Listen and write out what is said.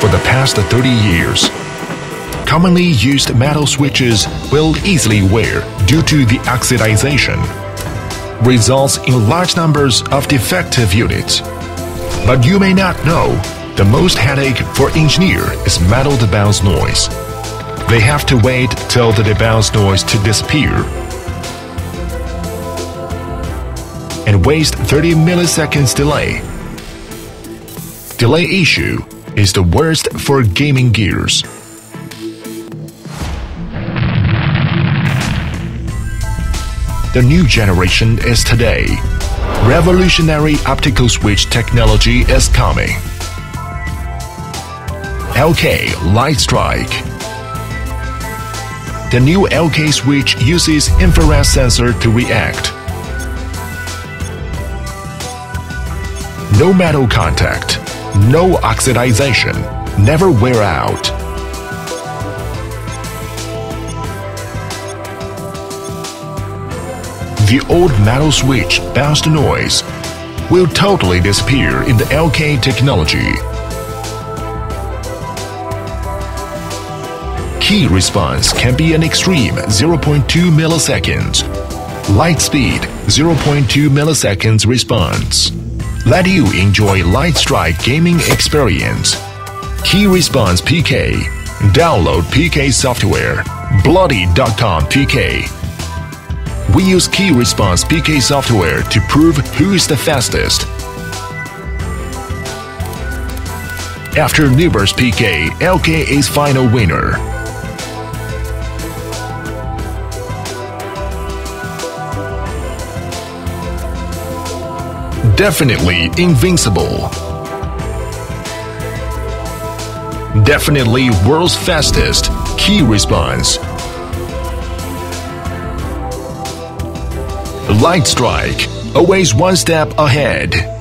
for the past 30 years. Commonly used metal switches will easily wear due to the oxidization, results in large numbers of defective units. But you may not know, the most headache for engineer is metal debounce noise. They have to wait till the debounce noise to disappear and waste 30 milliseconds delay. Delay issue is the worst for gaming gears. The new generation is today. Revolutionary optical switch technology is coming. LK Light Strike. The new LK switch uses infrared sensor to react. No metal contact, no oxidization, never wear out. The old metal switch bounced noise will totally disappear in the LK technology. Key response can be an extreme 0.2 milliseconds. Light speed 0.2 milliseconds response. Let you enjoy Light Strike gaming experience. Key Response PK. Download PK software. Bloody.com PK. We use Key Response PK software to prove who is the fastest. After Nuber's PK, LK is final winner. Definitely invincible. Definitely world's fastest key response. Light Strike, always one step ahead.